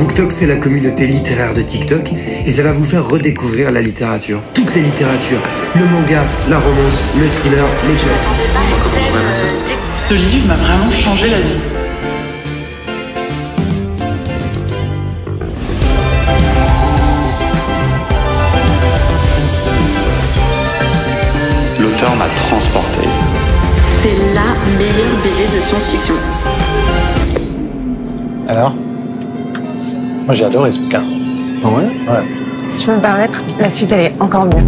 BookTok, c'est la communauté littéraire de TikTok et ça va vous faire redécouvrir la littérature. Toutes les littératures. Le manga, la romance, le thriller, les classiques. Ce livre m'a vraiment changé la vie. L'auteur m'a transporté. C'est la meilleure BD de science-fiction. Alors? Moi j'ai adoré ce bouquin. Ah ouais? Ouais. Je peux me permettre, la suite elle est encore mieux.